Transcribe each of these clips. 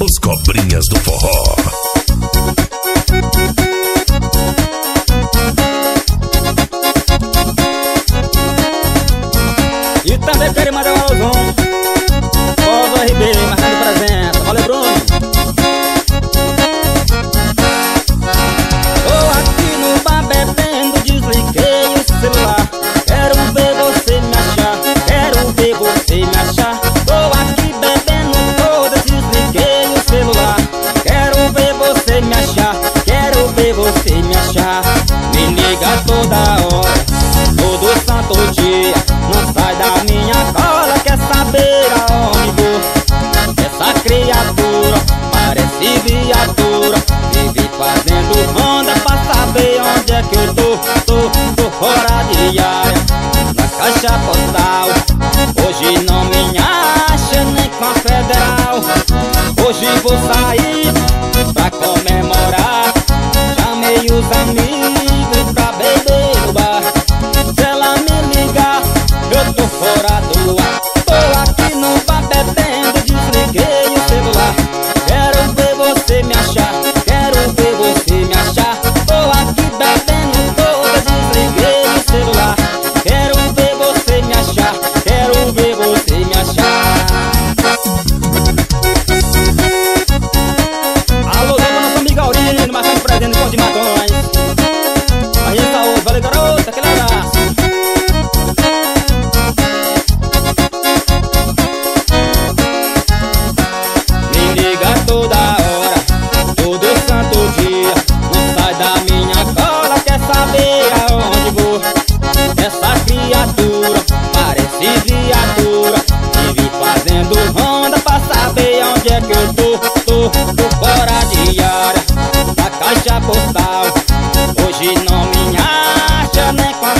Os Cobrinhas do Forró. E também quero mandar um alôzão. Povo Ribeiro, toda hora, todo santo dia. Não sai da minha cola, quer saber aonde vou? Essa criatura parece viatura, vive fazendo manda pra saber onde é que eu tô. Tô, tô fora de área, na caixa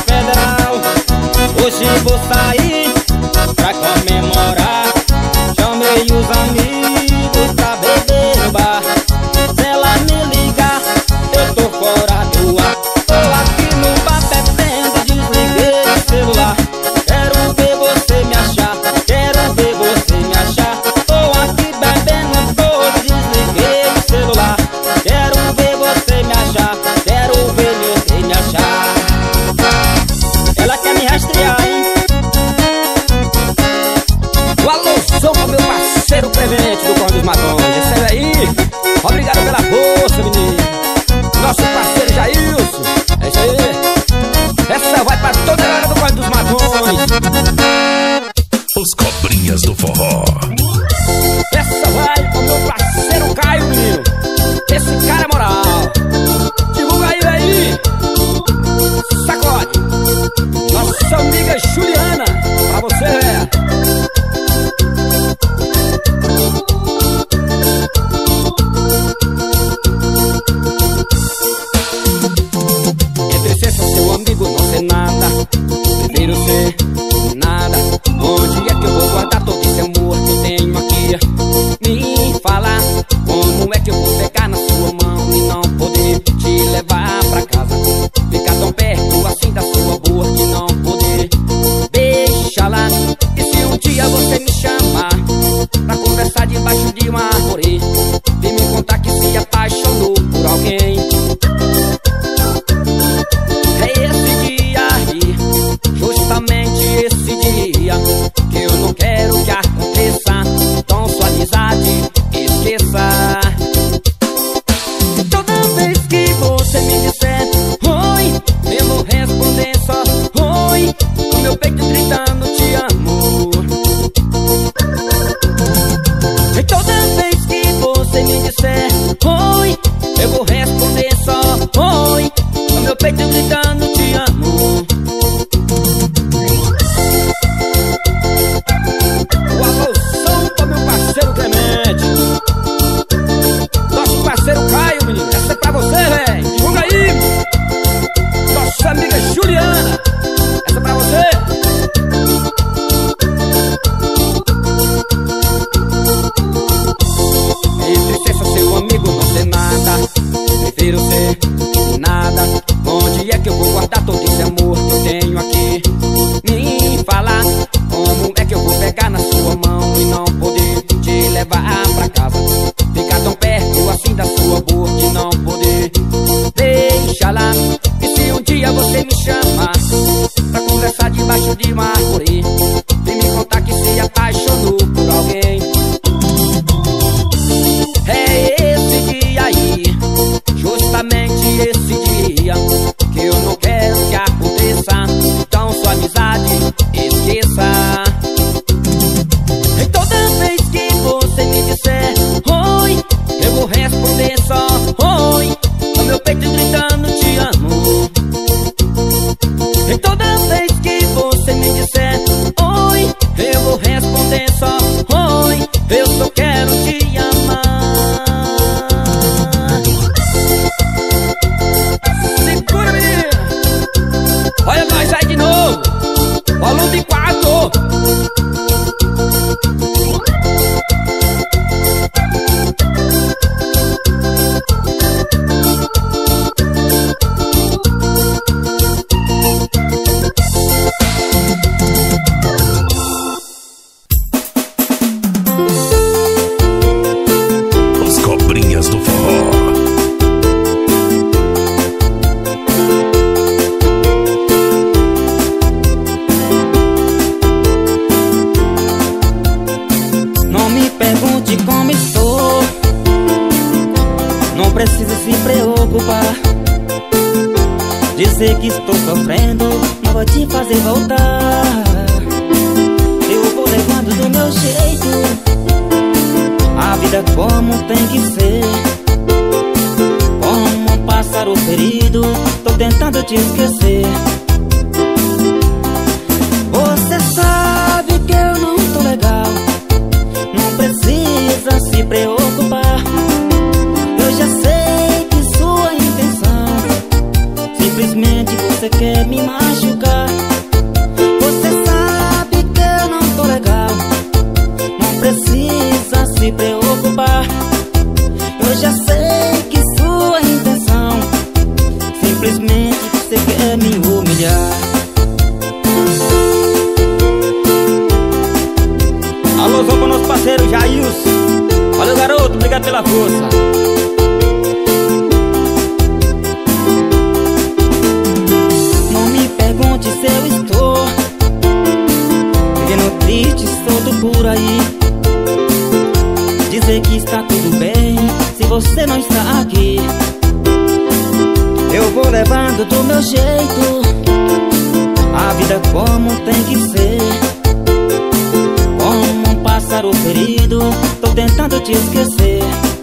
Federal. Hoje vou sair pra comemorar. por aí. Dizer que está tudo bem Se você não está aqui. Eu vou levando do meu jeito A vida como tem que ser. Como um pássaro ferido Tô tentando te esquecer.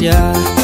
Yeah.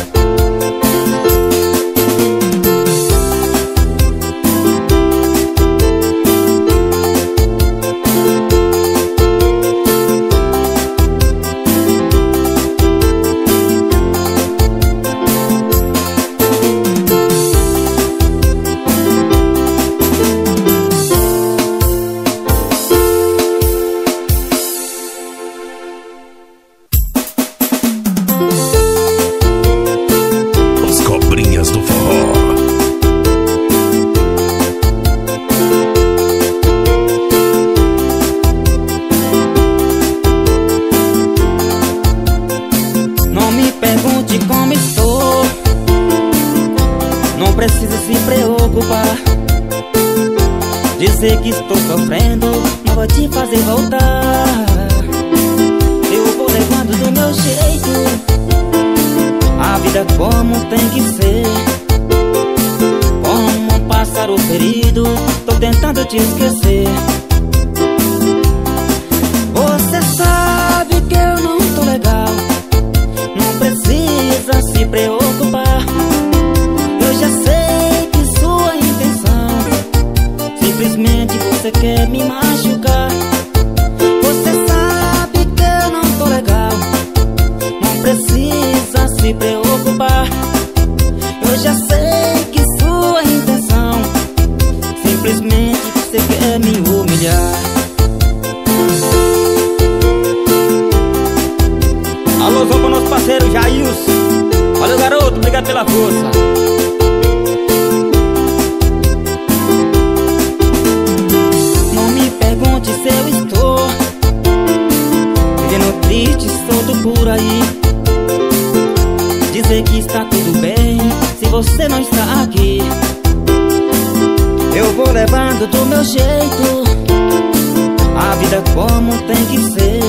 por aí. Dizer que está tudo bem Se você não está aqui. Eu vou levando do meu jeito A vida como tem que ser.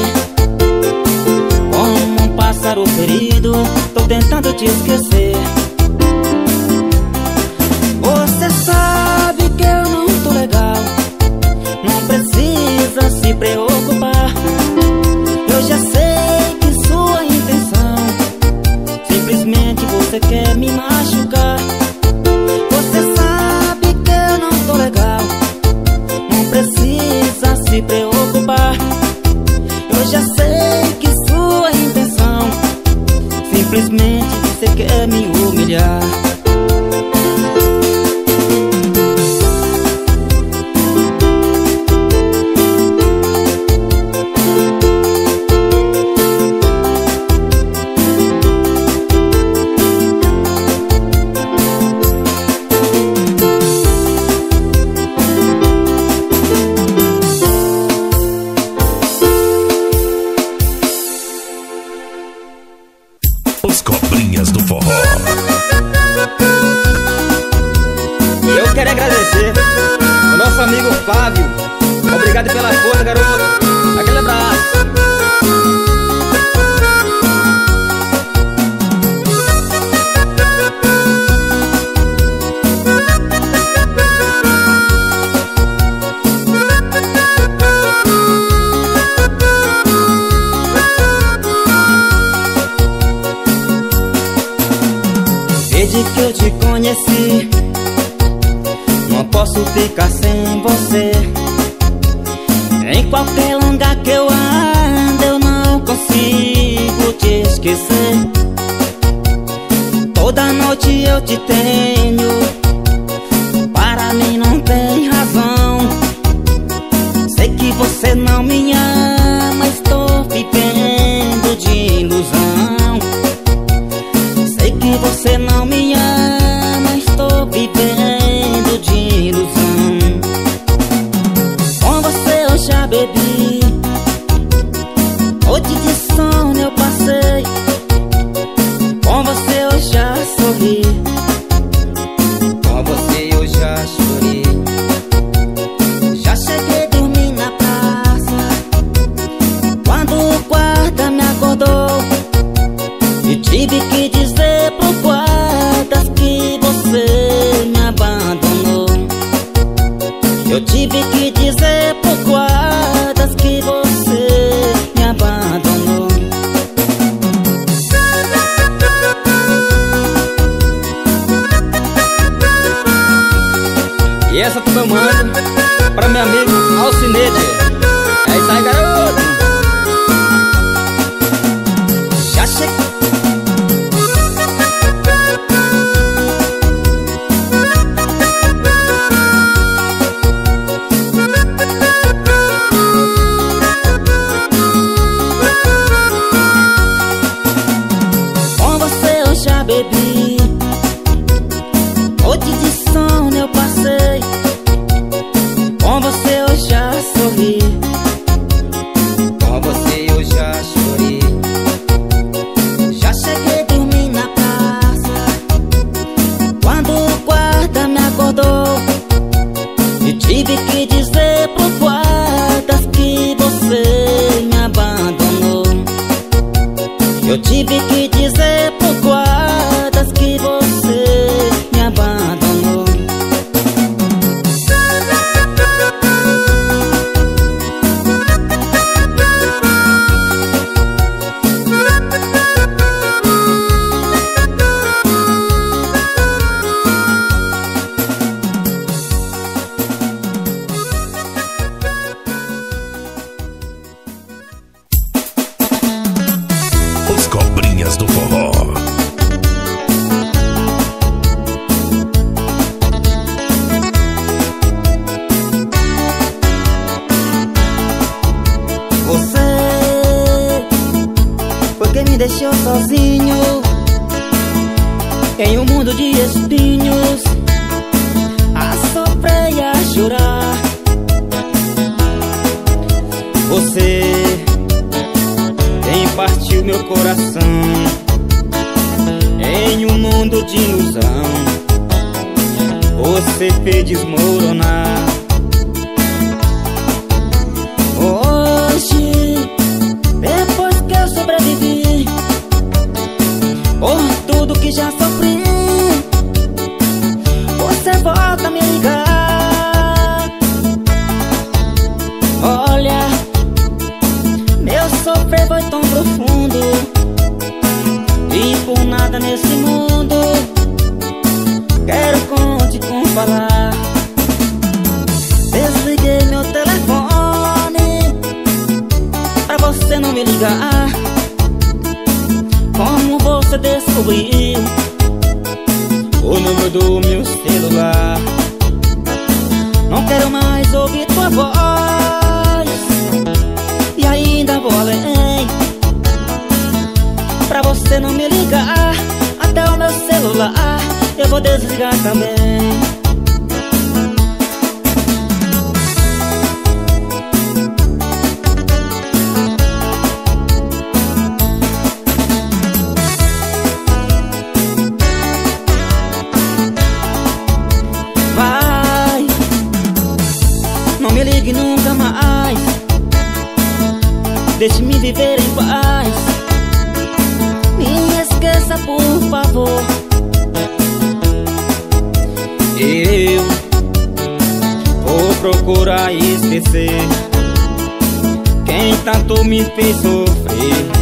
Como um pássaro ferido Tô tentando te esquecer. precisa se preocupar. Eu já sei que sua intenção Simplesmente é você quer me humilhar. queria agradecer o nosso amigo Flávio. Obrigado pela força, garoto. Aquele abraço. Desde que eu te conheci posso ficar sem você. Em qualquer lugar que eu ando Eu não consigo te esquecer. Toda noite eu te tenho nada nesse mundo. Quero conte com falar. Desliguei meu telefone Pra você não me ligar. Como você descobriu O número do meu celular? Não quero mais ouvir tua voz. E ainda vou além Pra você não me ligar celular Eu vou desligar também. tanto me fez sofrer.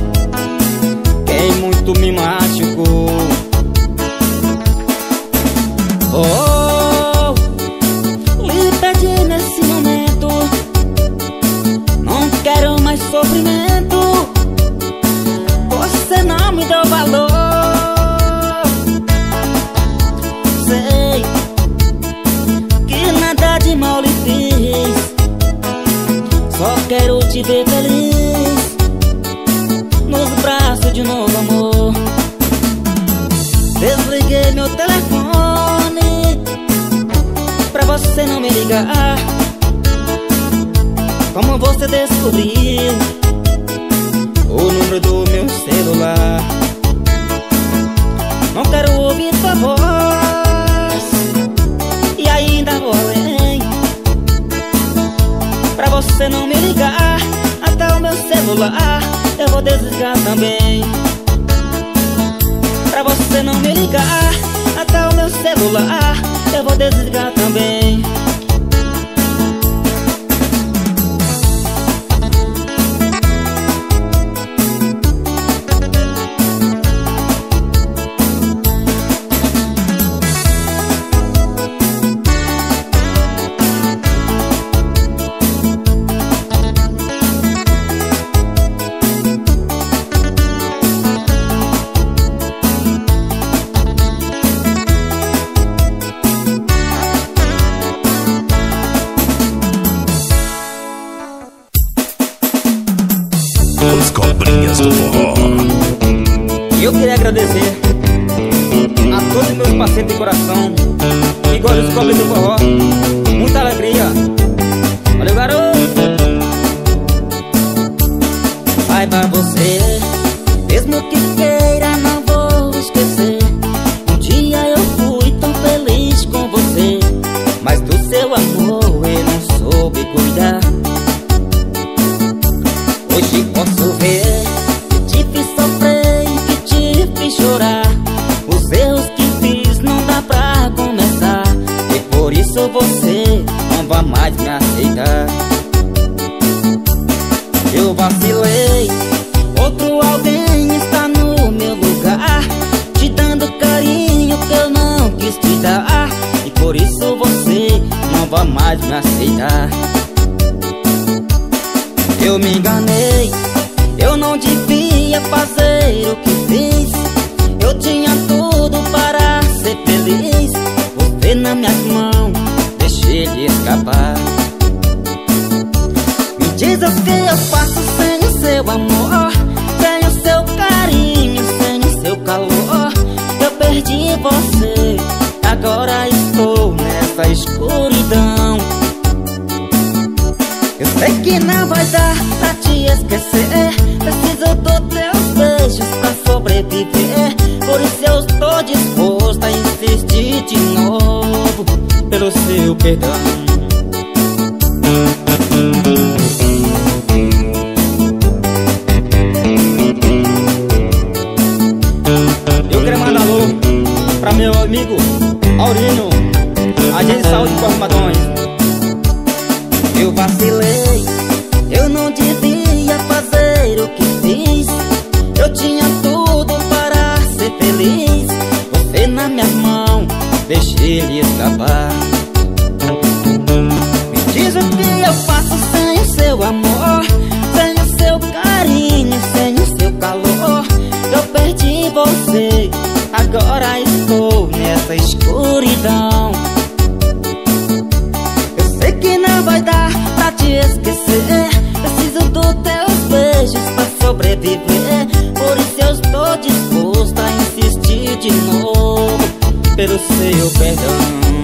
você não me ligar. Até o meu celular eu vou desligar também. Pra você não me ligar. Até o meu celular eu vou desligar também. coração. Que os cobres do forró. seu amor. Sem o seu carinho, sem o seu calor. Eu perdi você Agora estou nessa escuridão. Eu sei que não vai dar pra te esquecer. Preciso dos teus beijos pra sobreviver. Por isso eu estou disposta a insistir de novo Pelo seu perdão. Maurino, Agente de Saúde com armadões. Eu vacilo. esquecer. Preciso dos teus beijos pra sobreviver. Por isso eu estou disposto a insistir de novo Pelo seu perdão.